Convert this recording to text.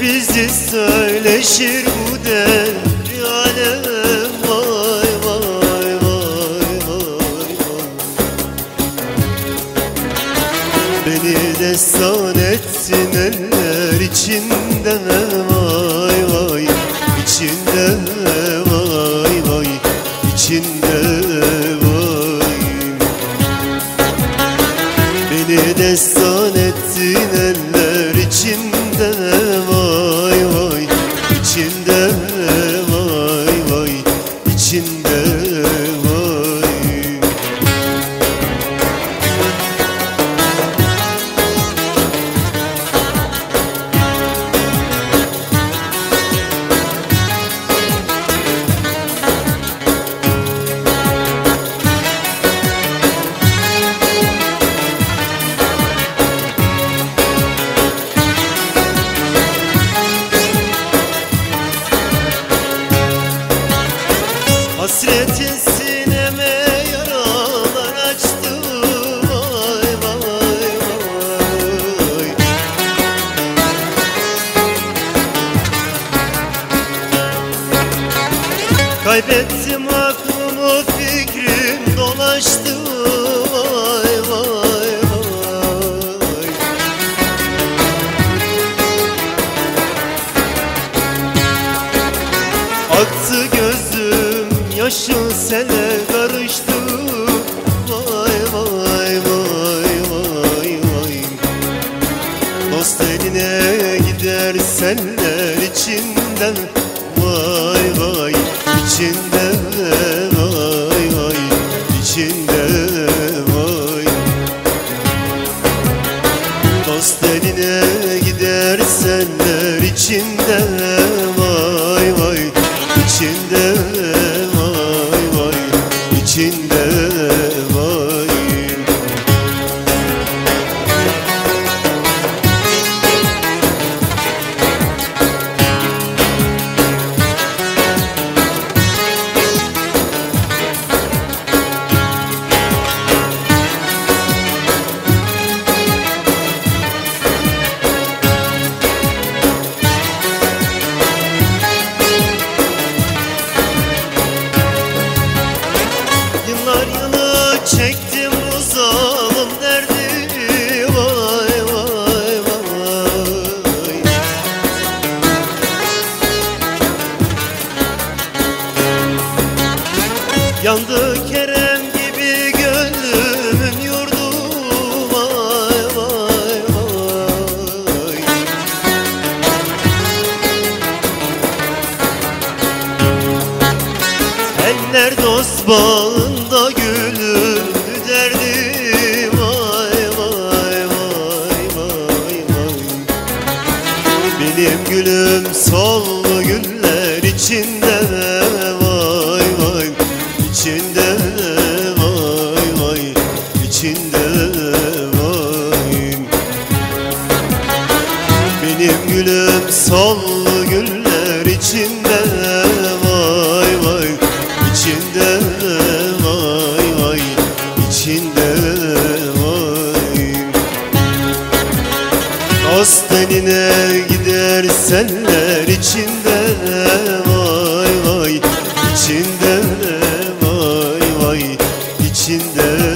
bizi söyleşir bu devri Beni destan etsin eller içinde. Vay vay içinde. Vay vay içinde. Vay. Beni destan ettin eller içinde Kaybettim aklımı fikrim dolaştı. Vay vay vay. Aktı gözüm yaşın sene karıştı. Vay vay vay vay vay. Dost eline gider senler içinden. Vay içinde vay vay içinde vay Dost eline gider senler içinde Dost bağında gülüm derdi Vay vay vay vay vay. Benim gülüm sollu güller içinde. Vay vay içinde. Vay vay içinde. Vay. Benim gülüm sollu Dost eline gider senler içinde. Vay vay içinde vay vay içinde